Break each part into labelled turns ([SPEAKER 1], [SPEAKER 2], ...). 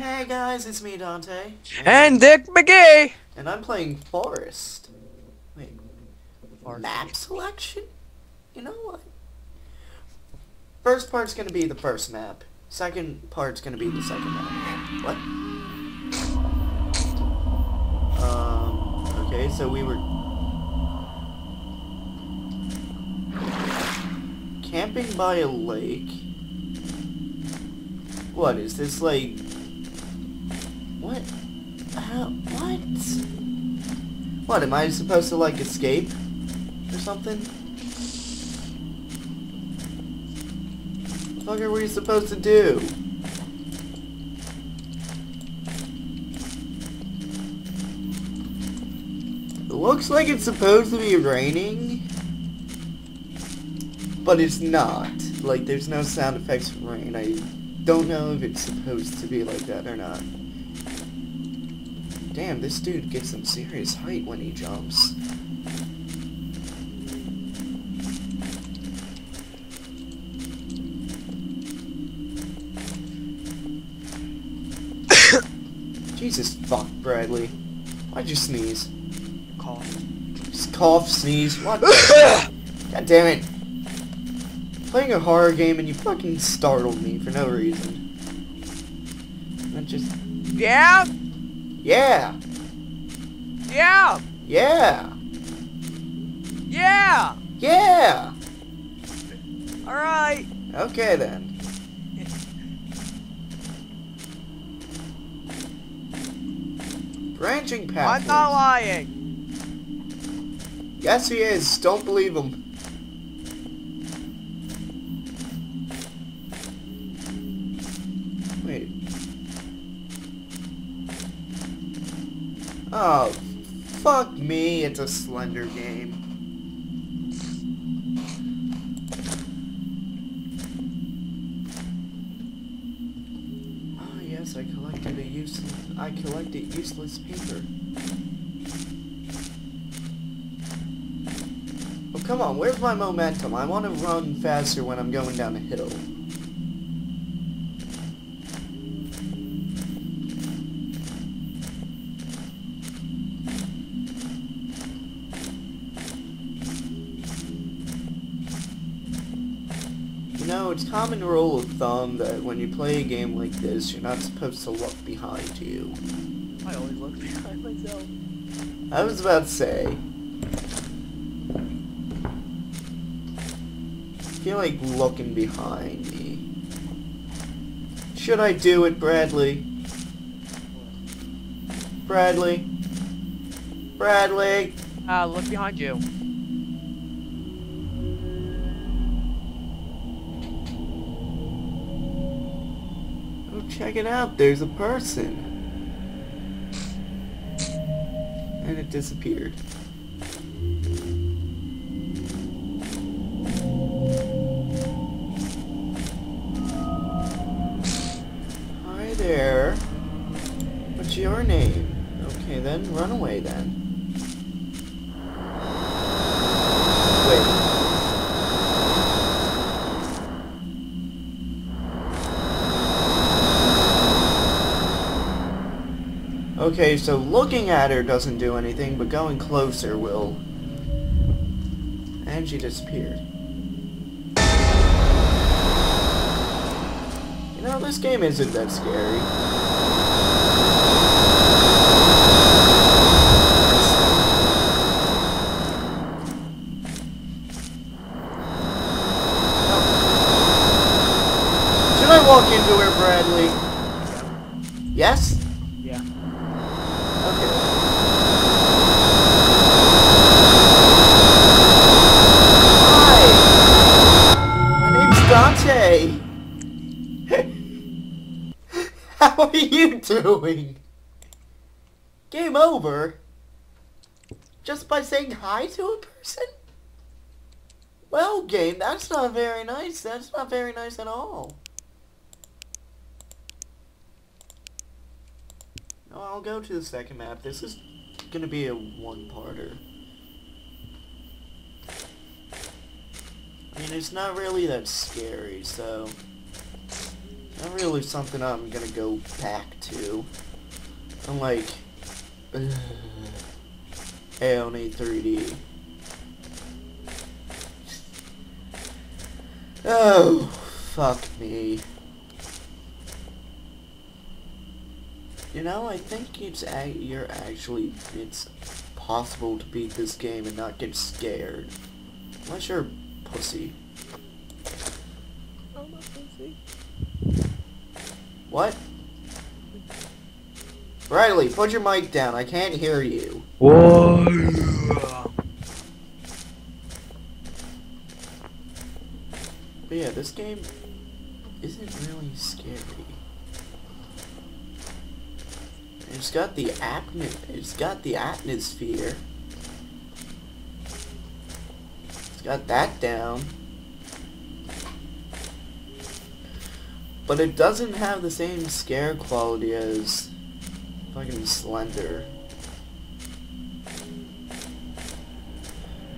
[SPEAKER 1] Hey guys, it's me, Dante.
[SPEAKER 2] And Dick McGee!
[SPEAKER 1] And I'm playing Forest. Wait,
[SPEAKER 2] Forest.
[SPEAKER 1] map selection? You know what? First part's gonna be the first map. Second part's gonna be the second map. What? Um, okay, so we were... Camping by a lake. What, is this like... What? How? What? What, am I supposed to like escape? Or something? What the fuck are we supposed to do? It looks like it's supposed to be raining. But it's not. Like, there's no sound effects for rain. I don't know if it's supposed to be like that or not. Damn, this dude gets some serious height when he jumps. Jesus fuck, Bradley. Why'd you sneeze?
[SPEAKER 2] Call.
[SPEAKER 1] Just cough, sneeze, what? God damn it. Playing a horror game and you fucking startled me for no reason. That just...
[SPEAKER 2] Yeah?
[SPEAKER 1] Yeah!
[SPEAKER 2] Yeah!
[SPEAKER 1] Yeah!
[SPEAKER 2] Yeah!
[SPEAKER 1] Yeah!
[SPEAKER 2] Alright!
[SPEAKER 1] Okay then. Branching
[SPEAKER 2] path.
[SPEAKER 1] I'm
[SPEAKER 2] not lying!
[SPEAKER 1] Yes, he is. Don't believe him. Wait. Oh, fuck me. It's a Slender game. Oh yes, I collected a useless. I collected useless paper. Oh, come on, where's my momentum? I want to run faster when I'm going down a hill. Know, it's common rule of thumb that when you play a game like this, you're not supposed to look behind you.
[SPEAKER 2] I always look behind myself.
[SPEAKER 1] I was about to say. I feel like looking behind me. Should I do it, Bradley? Bradley? Bradley?
[SPEAKER 2] Uh, look behind you.
[SPEAKER 1] Check it out. There's a person. And it disappeared. Hi there. What's your name? Okay, then run away then. Wait. Okay, so looking at her doesn't do anything, but going closer will. And she disappeared. You know, this game isn't that scary. Should I walk into her, Bradley? Yes? Doing? Game over? Just by saying hi to a person? Well, game, that's not very nice. That's not very nice at all. No, I'll go to the second map. This is gonna be a one-parter. I mean, it's not really that scary, so... Not really something I'm gonna go back to. I'm like, ugh, need 3D. Oh, fuck me. You know, I think it's a you're actually it's possible to beat this game and not get scared. Unless you're a pussy.
[SPEAKER 2] I'm a pussy.
[SPEAKER 1] What? Riley, put your mic down. I can't hear you. But yeah, this game isn't really scary. It's got the atmo it's got the atmosphere. It's got that down. But it doesn't have the same scare quality as fucking Slender.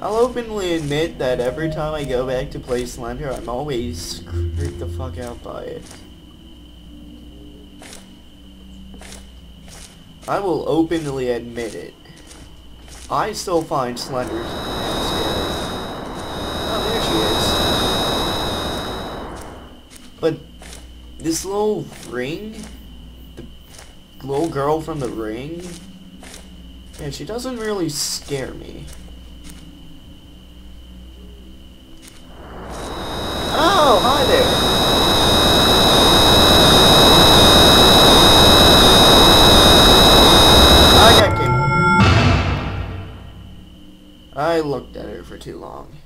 [SPEAKER 1] I'll openly admit that every time I go back to play Slender, I'm always creeped the fuck out by it. I will openly admit it. I still find Slender this little ring, the little girl from the ring, yeah, she doesn't really scare me. Oh, hi there. I got game over. I looked at her for too long.